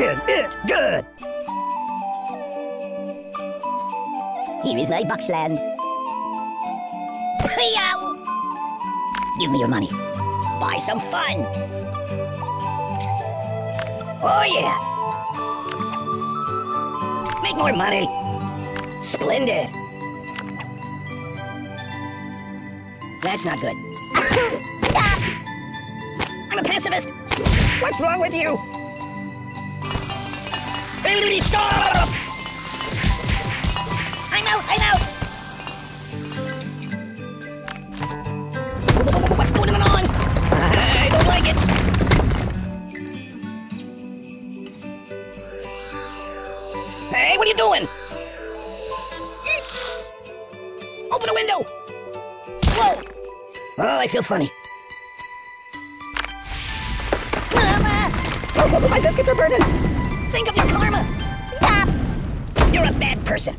Isn't it good? Here is my boxland. Give me your money. Buy some fun. Oh, yeah. Make more money. Splendid. That's not good. I'm a pacifist. What's wrong with you? I'm out! I'm out! What's going on? I don't like it. Hey, what are you doing? Open the window! Whoa! Oh, I feel funny. Mama! Oh, my biscuits are burning. Think of your karma. Stop! You're a bad person.